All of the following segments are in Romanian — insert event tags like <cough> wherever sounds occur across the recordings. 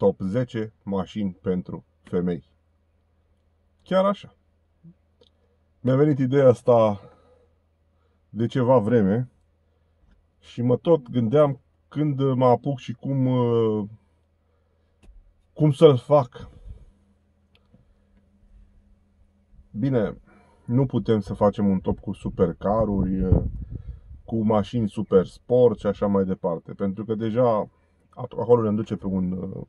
top 10 mașini pentru femei. Chiar așa. Mi-a venit ideea asta de ceva vreme și mă tot gândeam când mă apuc și cum, uh, cum să-l fac. Bine, nu putem să facem un top cu supercaruri, uh, cu mașini super sport și așa mai departe, pentru că deja acolo ne duce pe un uh,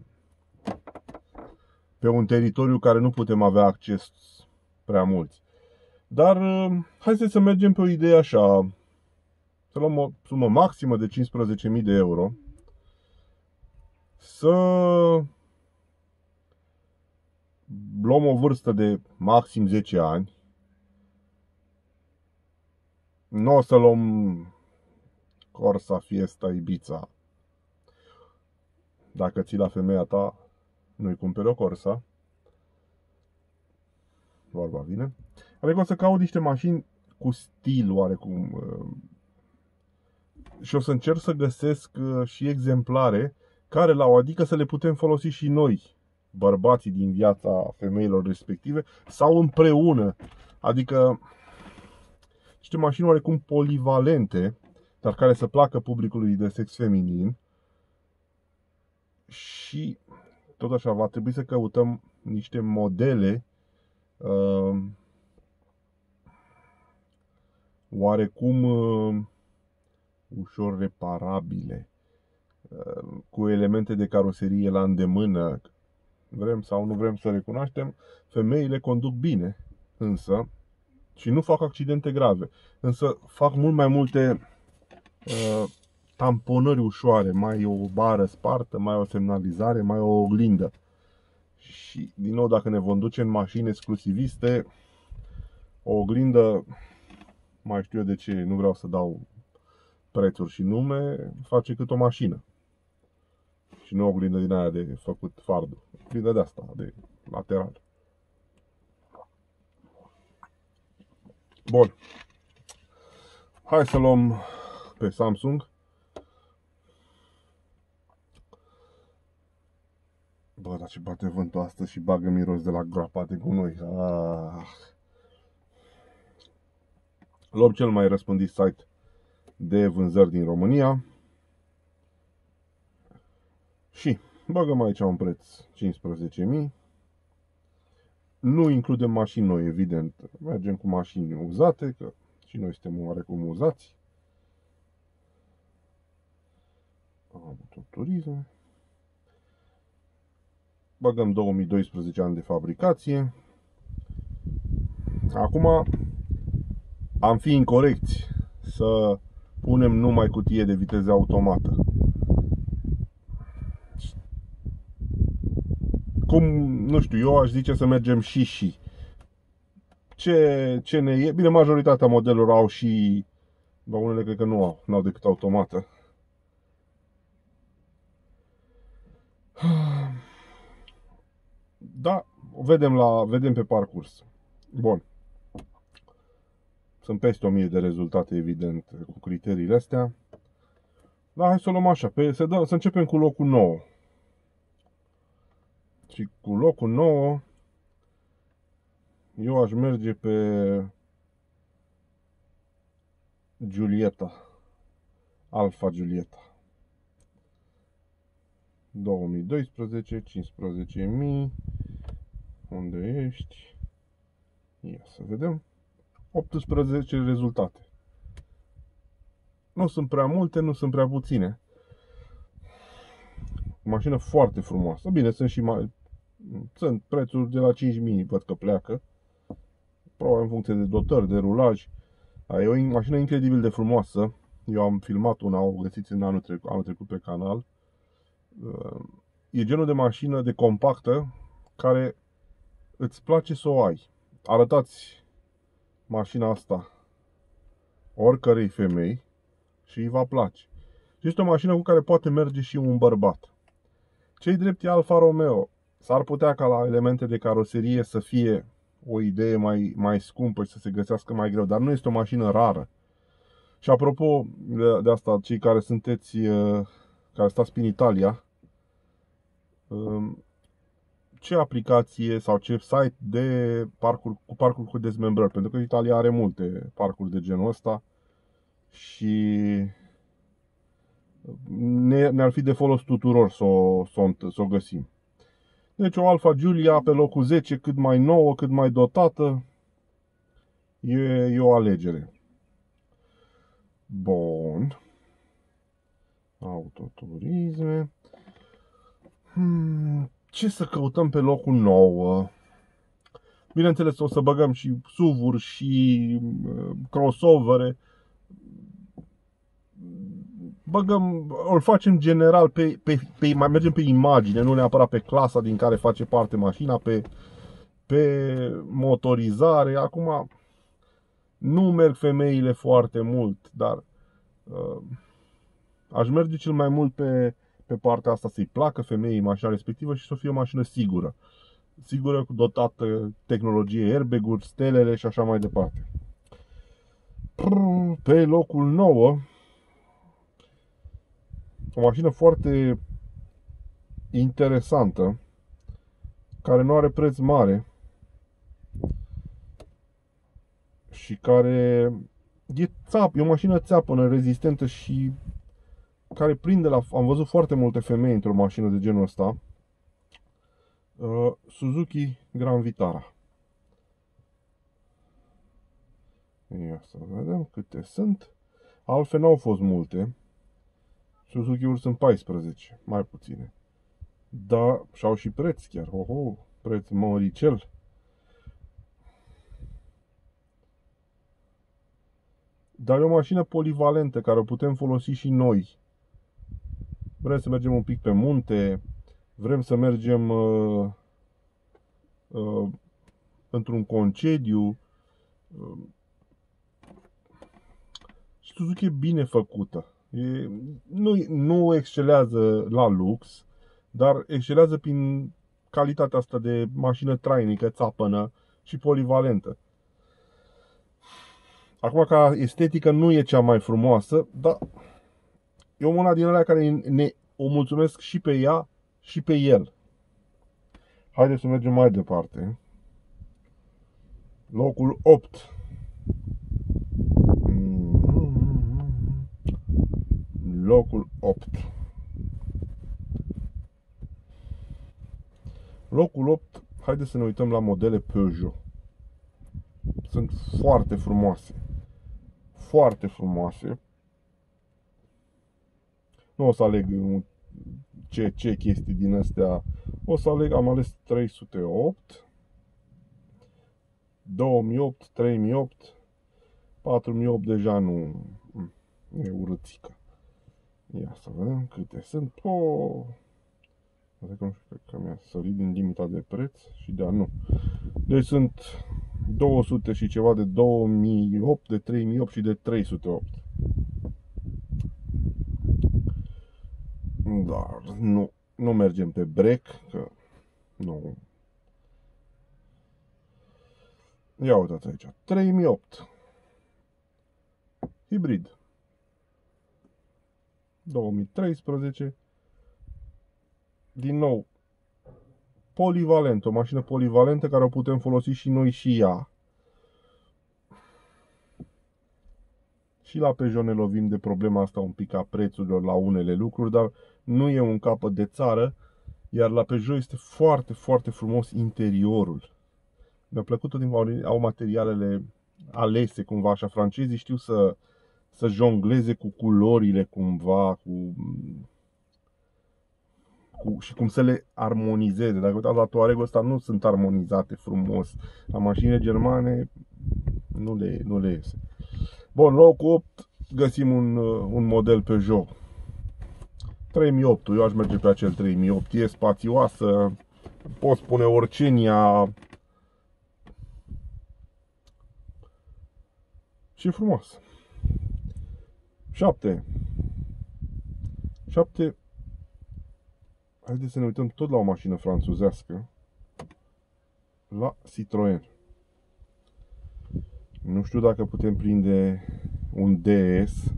pe un teritoriu care nu putem avea acces prea mulți. Dar hai să mergem pe o idee așa, să luăm o sumă maximă de 15.000 de euro, să luăm o vârstă de maxim 10 ani, nu o să luăm Corsa, Fiesta, Ibiza. Dacă ții la femeia ta, nu-i cumperi o Corsa. Vorba vine. Adică o să caut niște mașini cu stil oarecum. Uh, și o să încerc să găsesc uh, și exemplare care la o adică să le putem folosi și noi, bărbații din viața femeilor respective, sau împreună. Adică niște mașini oarecum polivalente, dar care să placă publicului de sex feminin. Și tot așa va trebui să căutăm niște modele uh, oarecum uh, ușor reparabile, uh, cu elemente de caroserie la îndemână. Vrem sau nu vrem să recunoaștem, femeile conduc bine, însă, și nu fac accidente grave, însă fac mult mai multe uh, tamponări ușoare, mai o bară spartă, mai o semnalizare, mai o oglindă. Și, din nou, dacă ne vom duce în mașini exclusiviste, o oglindă, mai știu eu de ce, nu vreau să dau prețuri și nume, face cât o mașină. Și nu o oglindă din aia de făcut fardul. Oglindă de asta, de lateral. Bun. Hai să luăm pe Samsung. Bă, dar ce bate vântul astăzi și bagă miros de la groapa de gunoi. Ah. Luăm cel mai răspândit site de vânzări din România. Și băgăm aici un preț 15.000. Nu includem mașini noi, evident. Mergem cu mașini uzate, că și noi suntem oarecum uzați. turism. Băgăm 2012 ani de fabricație. Acum am fi incorrecți să punem numai cutie de viteză automată. Cum, nu știu, eu aș zice să mergem și și. Ce, ce ne e? Bine, majoritatea modelelor au și, dar unele cred că nu au, nu au decât automată. Da, o vedem, la, vedem pe parcurs. Bun. Sunt peste 1000 de rezultate, evident, cu criteriile astea. Da, hai să o luăm așa. Pe, să, dă, să începem cu locul 9. Și cu locul 9 eu aș merge pe Giulietta. Alfa Giulietta. 2012, 15.000. Unde ești? Ia să vedem. 18 rezultate. Nu sunt prea multe, nu sunt prea puține. O mașină foarte frumoasă. Bine, sunt și mai... Sunt prețuri de la 5.000, văd că pleacă. Probabil în funcție de dotări, de rulaj. E o mașină incredibil de frumoasă. Eu am filmat una, o găsiți în anul trecut, anul trecut pe canal. E genul de mașină de compactă care îți place să o ai. Arătați mașina asta oricărei femei și îi va place. Și este o mașină cu care poate merge și un bărbat. Cei drept e Alfa Romeo. S-ar putea ca la elemente de caroserie să fie o idee mai, mai scumpă și să se găsească mai greu, dar nu este o mașină rară. Și apropo de, de asta, cei care sunteți, uh, care stați prin Italia, um, ce aplicație sau ce site de parcuri, cu parcuri cu dezmembrări, pentru că Italia are multe parcuri de genul ăsta și ne, ne-ar fi de folos tuturor să o, să, o, să o găsim. Deci o Alfa Giulia pe locul 10, cât mai nouă, cât mai dotată, e, e o alegere. Bun. Autoturisme. Hmm, ce să căutăm pe locul 9? Bineînțeles, o să băgăm și suv și uh, crossovere. Băgăm, îl facem general pe, pe, pe, mai mergem pe imagine, nu neapărat pe clasa din care face parte mașina, pe, pe motorizare. Acum nu merg femeile foarte mult, dar uh, aș merge cel mai mult pe pe partea asta să-i placă femeii mașina respectivă și să fie o mașină sigură. Sigură, cu dotată tehnologie airbag-uri, stelele și așa mai departe. Pe locul 9, o mașină foarte interesantă, care nu are preț mare și care e țap, e o mașină țeapănă, rezistentă și care prinde la... Am văzut foarte multe femei într-o mașină de genul ăsta. Uh, Suzuki Grand Vitara. Ia să vedem câte sunt. Altfel n-au fost multe. Suzuki-uri sunt 14, mai puține. Da, și-au și preț chiar. Oho, preț măricel. Dar e o mașină polivalentă care o putem folosi și noi vrem să mergem un pic pe munte, vrem să mergem uh, uh, într-un concediu. Uh, și Suzuki e bine făcută. E, nu, nu excelează la lux, dar excelează prin calitatea asta de mașină trainică, țapănă și polivalentă. Acum, ca estetică, nu e cea mai frumoasă, dar e una din alea care ne o mulțumesc și pe ea și pe el. Haideți să mergem mai departe. Locul 8. Locul 8. Locul 8, haideți să ne uităm la modele Peugeot. Sunt foarte frumoase. Foarte frumoase nu o să aleg ce, ce chestii din astea. O să aleg, am ales 308, 2008, 3008, 4008 deja nu e urățică. Ia să vedem câte sunt. Oh! Cred că nu știu, că mi-a sărit din limita de preț și de nu. Deci sunt 200 și ceva de 2008, de 3008 și de 308. Dar nu, nu mergem pe break, că nu. Ia uitați aici, 3008. Hibrid. 2013. Din nou, polivalent, o mașină polivalentă care o putem folosi și noi și ea. Și la Peugeot ne lovim de problema asta un pic a prețurilor la unele lucruri, dar nu e un capăt de țară, iar la Peugeot este foarte, foarte frumos interiorul. Mi-a plăcut tot timpul, au materialele alese cumva, așa, francezii știu să, să jongleze cu culorile cumva, cu, cu, și cum să le armonizeze. Dacă uitați la Touareg ăsta nu sunt armonizate frumos. La mașinile germane nu le, nu le iese. Bun, locul 8 găsim un, un model Peugeot 3008, eu aș merge pe acel 3008, e spațioasă, pot spune orice în ea. Și frumos. 7. 7. Haideți să ne uităm tot la o mașină franțuzească. La Citroen. Nu știu dacă putem prinde un DS,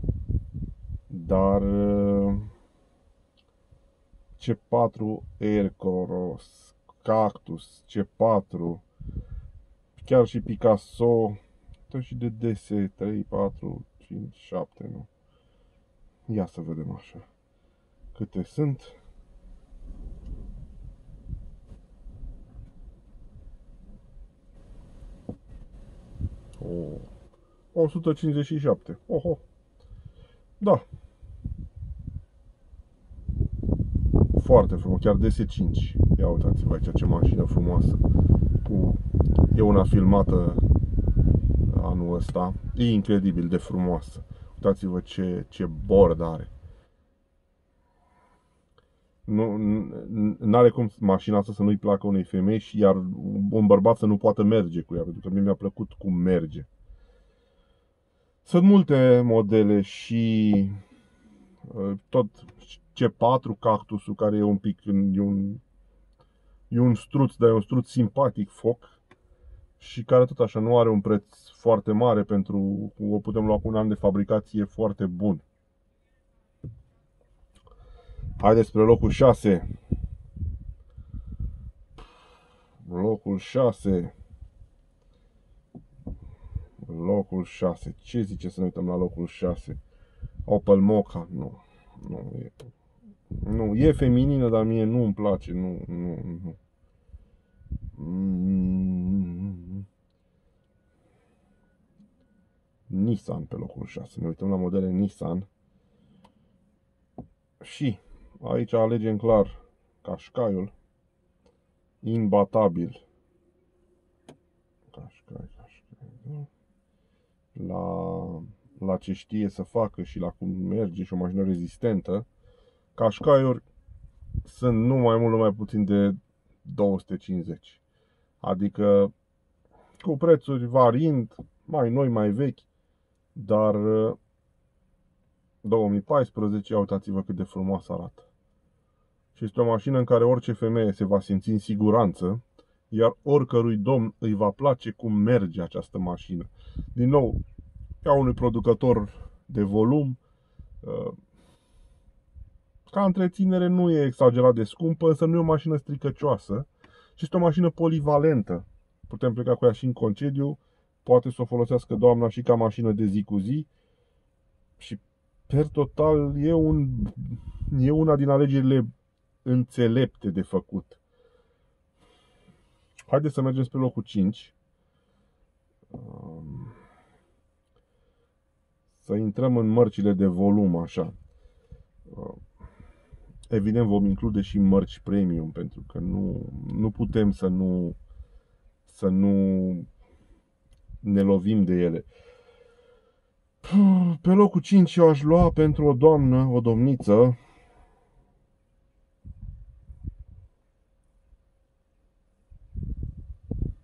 dar C4 Aircross, Cactus, C4, chiar și Picasso, tot și de DS 3, 4, 5, 7, nu. Ia să vedem așa. Câte sunt? Oh. 157. Oho. Da. Foarte frumos, chiar DS5. Ia uitați-vă aici ce mașină frumoasă. Cu... E una filmată anul ăsta. E incredibil de frumoasă. Uitați-vă ce, ce bord are. Nu are cum mașina asta să nu-i placă unei femei și iar un bărbat să nu poată merge cu ea, pentru că mie mi-a plăcut cum merge. Sunt multe modele și uh, tot C4 cactusul care e un pic e un, e un struț, dar e un struț simpatic foc și care tot așa nu are un preț foarte mare pentru o putem lua cu un an de fabricație foarte bun. Haideți spre locul 6. Locul 6. Locul 6. Ce zice să ne uităm la locul 6? Opel Mocha. Nu. Nu e. Nu, e feminină, dar mie nu îmi place. Nu, nu, nu. Mm. Nissan pe locul 6. Ne uităm la modele Nissan. Și aici alegem clar Cașcaiul. Imbatabil. Cașcai, Cașcai. Da? La, la ce știe să facă și la cum merge și o mașină rezistentă. Cașcaiuri sunt nu mai mult, nu mai puțin de 250. Adică cu prețuri variind, mai noi, mai vechi, dar 2014, uitați-vă cât de frumos arată. Și este o mașină în care orice femeie se va simți în siguranță, iar oricărui domn îi va place cum merge această mașină. Din nou, ca unui producător de volum, uh, ca întreținere nu e exagerat de scumpă, însă nu e o mașină stricăcioasă și este o mașină polivalentă. Putem pleca cu ea și în concediu, poate să o folosească doamna și ca mașină de zi cu zi și per total e, un, e una din alegerile înțelepte de făcut. Haideți să mergem spre locul 5. Să intrăm în mărcile de volum, așa. Evident vom include și mărci premium, pentru că nu, nu putem să nu, să nu ne lovim de ele. Pe locul 5 eu aș lua pentru o doamnă, o domniță,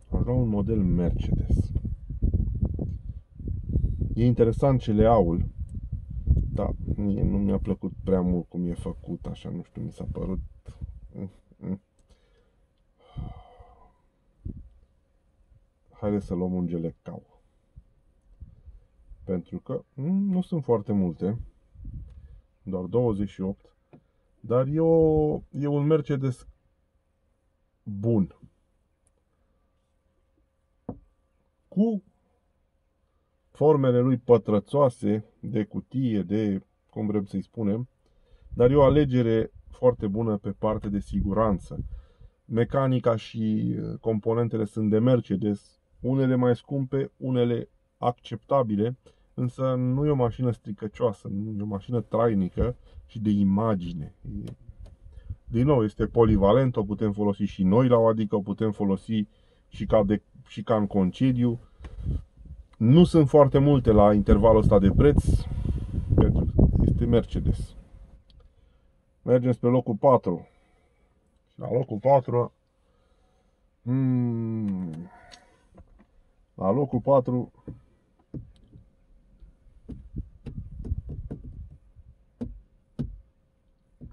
aș lua un model Mercedes. E interesant ce le aul, dar mie nu mi-a plăcut prea mult cum e făcut, așa, nu știu, mi s-a părut... Haideți să luăm un gelecau pentru că nu sunt foarte multe, doar 28, dar e, o, e un Mercedes bun. Cu formele lui pătrățoase, de cutie, de cum vrem să-i spunem, dar e o alegere foarte bună pe parte de siguranță. Mecanica și componentele sunt de Mercedes, unele mai scumpe, unele acceptabile, însă nu e o mașină stricăcioasă, nu e o mașină trainică și de imagine. Din nou, este polivalent, o putem folosi și noi la o adică o putem folosi și ca, de, și ca în concediu. Nu sunt foarte multe la intervalul ăsta de preț, pentru că este Mercedes. Mergem spre locul 4. La locul 4 hmm, la locul 4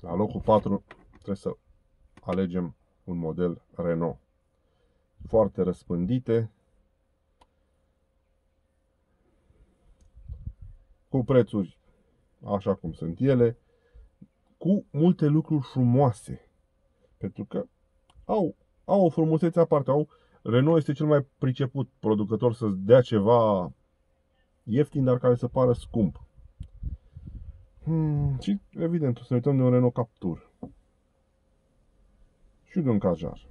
La locul 4 trebuie să alegem un model Renault. Foarte răspândite, cu prețuri așa cum sunt ele, cu multe lucruri frumoase. Pentru că au, au o frumusețe aparte. Au, Renault este cel mai priceput producător să dea ceva ieftin, dar care să pară scump. Hmm, și evident, o să ne uităm de un Renault Captur. Și de un Cajar.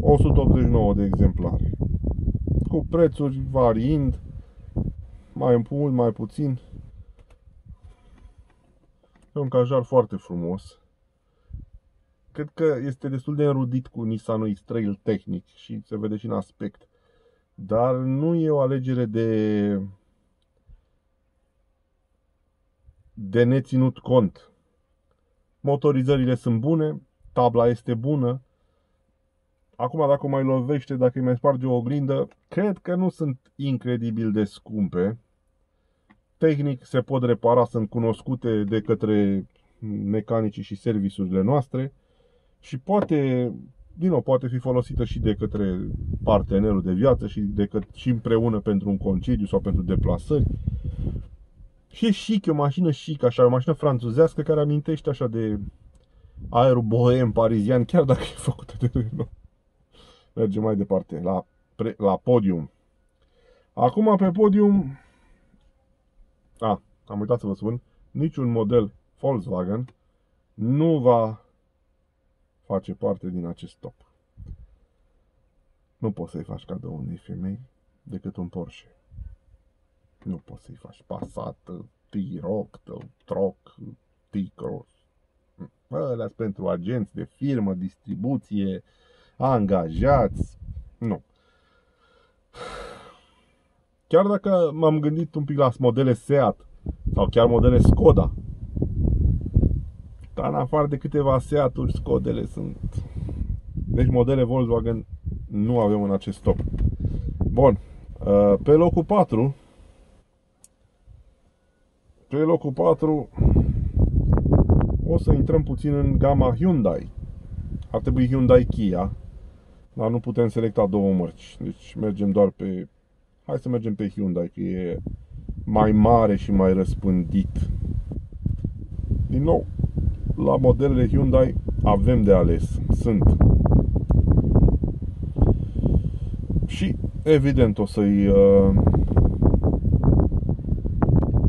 189 de exemplare. Cu prețuri variind, mai mult, mai puțin. E un cajar foarte frumos. Cred că este destul de înrudit cu Nissan X-Trail tehnic și se vede și în aspect. Dar nu e o alegere de de neținut cont. Motorizările sunt bune, tabla este bună. Acum dacă mai lovește, dacă îi mai sparge o oglindă, cred că nu sunt incredibil de scumpe. Tehnic se pot repara, sunt cunoscute de către mecanicii și serviciurile noastre și poate, din nou, poate fi folosită și de către partenerul de viață și, de că, și împreună pentru un concediu sau pentru deplasări. Și e chic, e o mașină chic, așa, o mașină franțuzească care amintește așa de aerul bohem parizian, chiar dacă e făcută de Renault. Mergem mai departe, la, pre, la podium. Acum pe podium, a, am uitat să vă spun, niciun model Volkswagen nu va face parte din acest top. Nu poți să-i faci cadou unei femei decât un Porsche. Nu poți să-i faci Passat, T-Roc, Troc, T-Cross. Ăla pentru agenți de firmă, distribuție, angajați. Nu. Chiar dacă m-am gândit un pic la modele Seat sau chiar modele Skoda, dar în afară de câteva Seaturi, Skodele sunt... Deci modele Volkswagen nu avem în acest top. Bun. Uh, pe locul 4 pe locul 4 o să intrăm puțin în gama Hyundai. Ar trebui Hyundai Kia, dar nu putem selecta două mărci. Deci mergem doar pe... Hai să mergem pe Hyundai, că e mai mare și mai răspândit. Din nou, la modelele Hyundai avem de ales. Sunt. Și evident o să-i uh,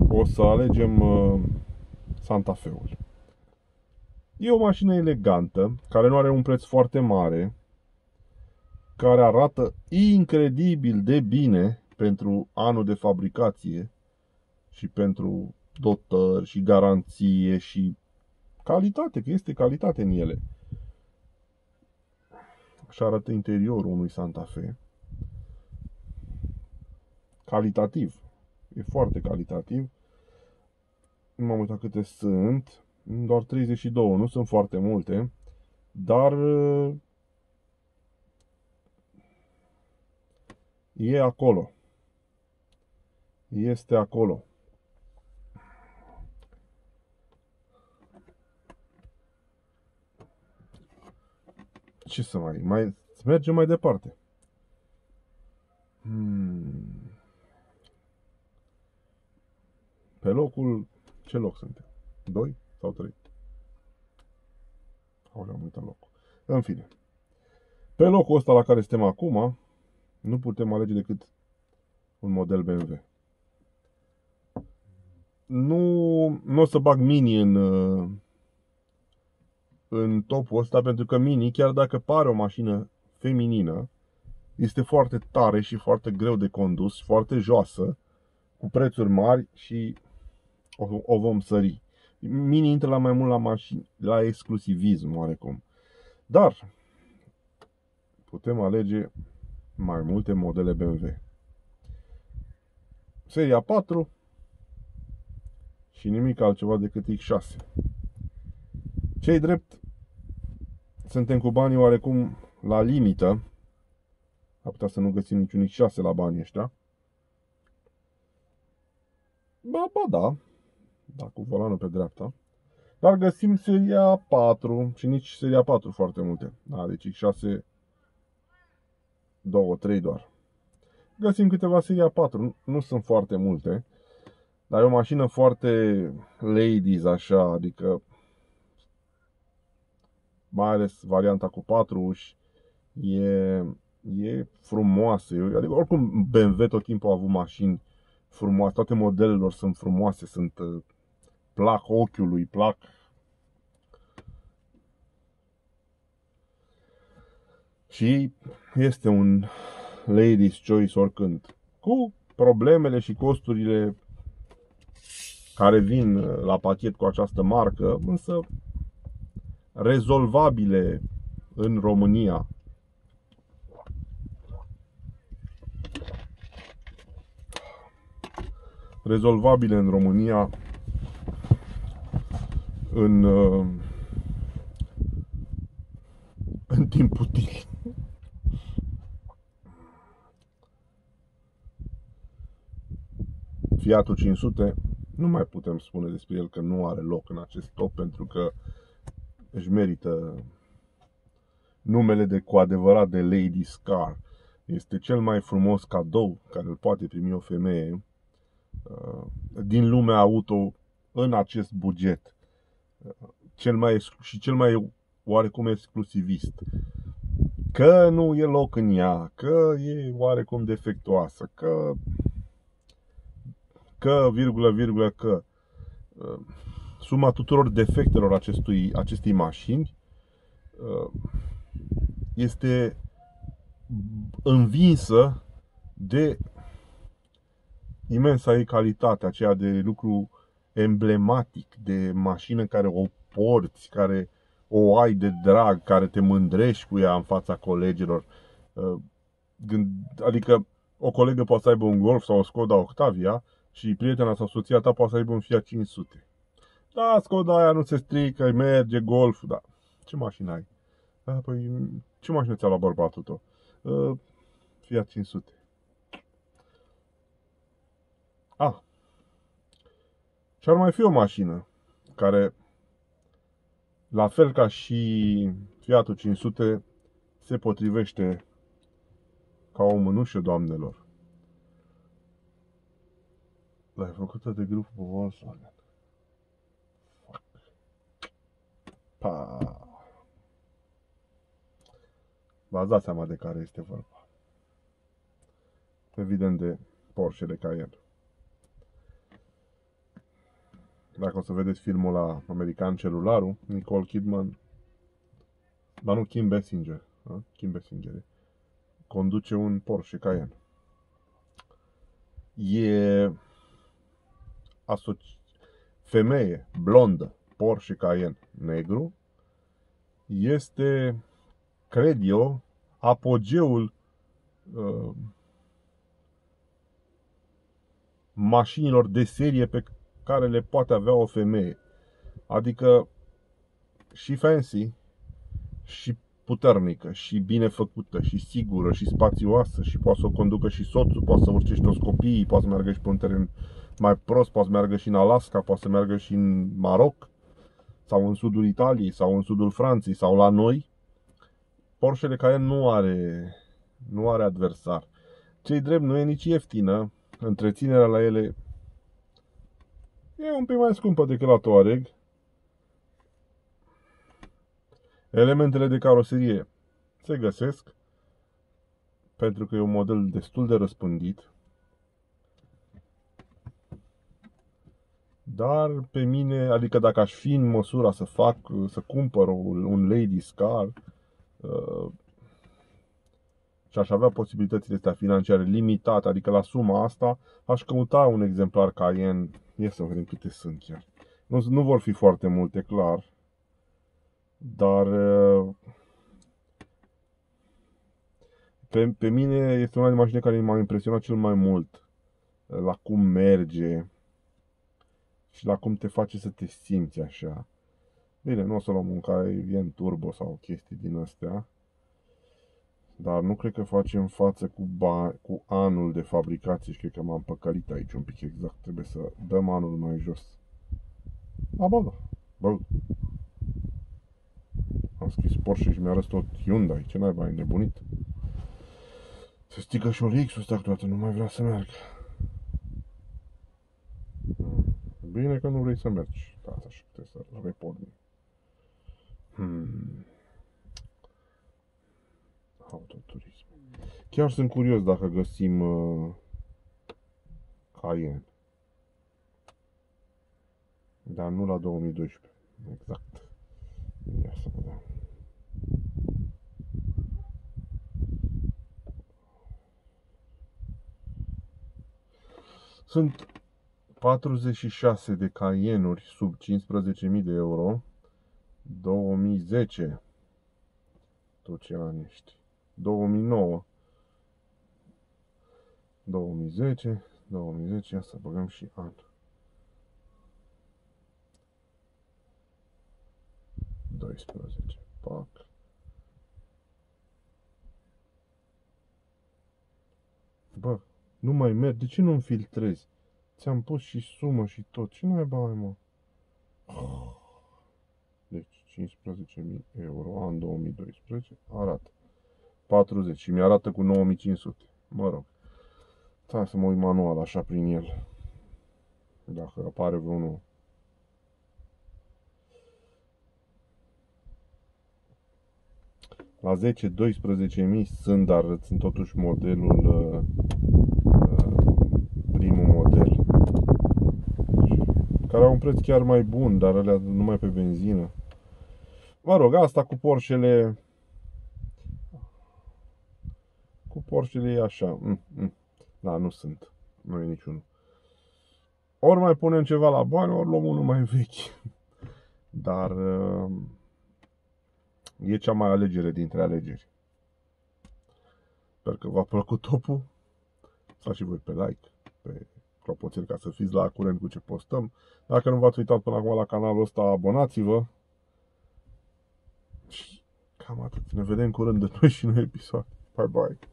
o să alegem uh, Santa Fe-ul. E o mașină elegantă, care nu are un preț foarte mare, care arată incredibil de bine pentru anul de fabricație și pentru dotări și garanție și calitate, că este calitate în ele. Așa arată interiorul unui Santa Fe. Calitativ. E foarte calitativ. Nu m-am uitat câte sunt. Doar 32, nu sunt foarte multe. Dar e acolo. Este acolo. Ce să mai... mai să mergem mai departe. Hmm. Pe locul... Ce loc suntem? 2 sau 3? Aoleu, am uitat locul. În fine. Pe locul ăsta la care suntem acum, nu putem alege decât un model BMW. Nu, nu o să bag Mini în, în topul ăsta pentru că Mini, chiar dacă pare o mașină feminină, este foarte tare și foarte greu de condus, foarte joasă, cu prețuri mari și o, o vom sări. Mini intră la mai mult la mașini, la exclusivism oarecum. Dar putem alege mai multe modele BMW. Seria 4 și nimic altceva decât X6. Cei drept, suntem cu banii oarecum la limită. Ar putea să nu găsim niciun X6 la banii ăștia. Ba, ba da, da, cu volanul pe dreapta. Dar găsim seria 4 și nici seria 4 foarte multe. Da, deci X6 2, 3 doar. Găsim câteva seria 4, nu sunt foarte multe. Dar e o mașină foarte ladies, așa, adică mai ales varianta cu 4 uși, e, e frumoasă. Adică oricum BMW tot timpul a avut mașini frumoase, toate modelelor sunt frumoase, sunt uh, plac ochiului, plac și este un ladies choice oricând cu problemele și costurile care vin uh, la pachet cu această marcă, însă rezolvabile în România. Rezolvabile în România în, uh, în timp util. Fiatul 500 nu mai putem spune despre el că nu are loc în acest top pentru că își merită numele de cu adevărat de Lady Scar. Este cel mai frumos cadou care îl poate primi o femeie uh, din lumea auto în acest buget. Uh, cel mai, și cel mai oarecum exclusivist. Că nu e loc în ea, că e oarecum defectuoasă, că că, virgulă, virgulă, că uh, suma tuturor defectelor acestui, acestei mașini uh, este învinsă de imensa ei calitate, aceea de lucru emblematic, de mașină care o porți, care o ai de drag, care te mândrești cu ea în fața colegilor. Uh, adică o colegă poate să aibă un Golf sau o Skoda Octavia și prietena sau soția ta poate să aibă un Fiat 500. Da, Skoda aia nu se strică, merge, Golf, da. Ce mașină ai? Da, păi, ce mașină ți-a luat bărbatul tău? Uh, Fiat 500. Ah. Și ar mai fi o mașină care, la fel ca și Fiatul 500, se potrivește ca o mânușă, doamnelor. Dar e făcută de grupul Volkswagen. Fuck. Pa. V-ați dat seama de care este vorba. Evident de Porsche de Cayenne. Dacă o să vedeți filmul la american celularul, Nicole Kidman, dar nu Kim Basinger, a? Kim Basinger, conduce un Porsche Cayenne. E asoci... femeie blondă, Porsche Cayenne negru, este, cred eu, apogeul uh, mașinilor de serie pe care le poate avea o femeie. Adică și fancy, și puternică, și bine făcută, și sigură, și spațioasă, și poate să o conducă și soțul, poate să urce și toți copiii, poate să meargă și pe un teren mai prost, poate să meargă și în Alaska, poate să meargă și în Maroc, sau în sudul Italiei, sau în sudul Franței, sau la noi. Porsche de Cayenne nu are, nu are adversar. Cei drept nu e nici ieftină, întreținerea la ele e un pic mai scumpă decât la Touareg. Elementele de caroserie se găsesc pentru că e un model destul de răspândit. Dar pe mine, adică dacă aș fi în măsura să fac, să cumpăr un Lady Scar uh, și aș avea posibilitățile astea financiare limitate, adică la suma asta, aș căuta un exemplar Cayenne. Ia să vedem câte sunt chiar. Nu, nu vor fi foarte multe, clar. Dar uh, pe, pe mine este una din mașini care m-a impresionat cel mai mult la cum merge, și la cum te face să te simți așa. Bine, nu o să luăm un Cayenne Turbo sau chestii din astea, dar nu cred că facem față cu, ba- cu anul de fabricație și cred că m-am păcălit aici un pic exact. Trebuie să dăm anul mai jos. A, bă, da. Bă. Am scris Porsche și mi-a arăs tot Hyundai. Ce naiba, ai nebunit? Se stică și OLX-ul ăsta câteodată, nu mai vrea să meargă. Bine că nu vrei să mergi. Da, așa, trebuie să reporni. Hmm. Autoturism. Chiar sunt curios dacă găsim uh, Cayenne. Dar nu la 2012. Exact. Ia să vedem. Sunt 46 de caienuri sub 15.000 de euro. 2010. Tot ce ani ești. 2009. 2010. 2010. Ia să băgăm și an. 12. Pac. Bă, nu mai merg. De ce nu-mi filtrezi? Ți-am pus și sumă și tot. Ce nu ai bani, mă? Deci 15.000 euro, an 2012, arată 40 și mi-arată cu 9500. Mă rog. Stai să mă uit manual așa prin el. Dacă apare vreunul La 10-12 mii sunt, dar sunt totuși modelul uh, uh, primul model care au un preț chiar mai bun, dar alea numai pe benzină. Mă rog, asta cu Porschele cu Porschele e așa. Mm, mm. Da, nu sunt. Nu e niciunul. Ori mai punem ceva la bani, ori luăm unul mai vechi. <laughs> Dar uh, e cea mai alegere dintre alegeri. Sper că v-a plăcut topul. Să și voi pe like, pe clopoțel ca să fiți la curent cu ce postăm. Dacă nu v-ați uitat până acum la canalul ăsta, abonați-vă. Și cam atât. Ne vedem curând de noi și noi episod. Bye bye.